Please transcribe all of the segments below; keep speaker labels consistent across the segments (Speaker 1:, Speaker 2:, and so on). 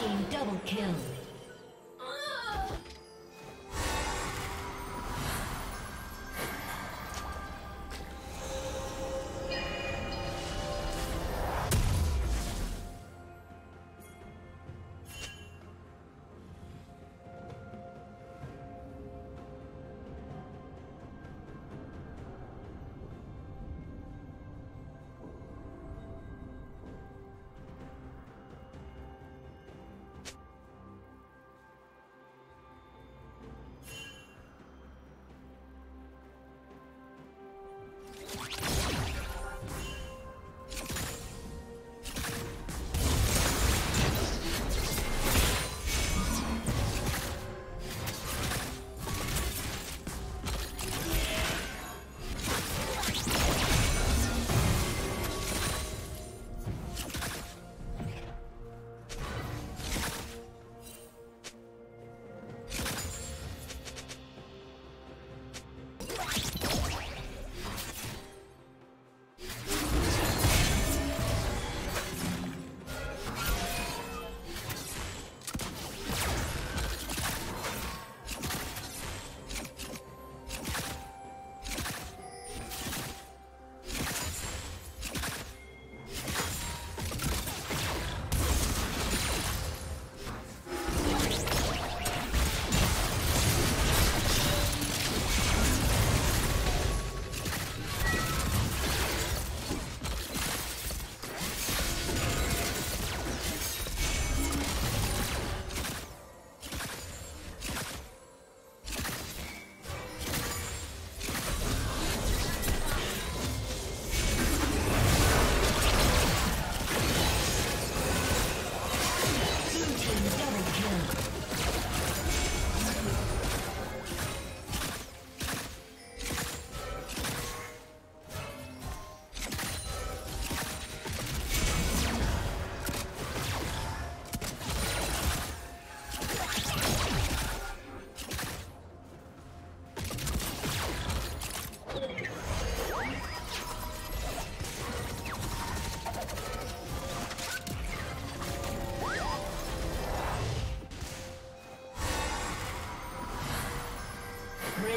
Speaker 1: team double kill.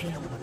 Speaker 1: Kill.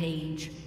Speaker 1: Rampage.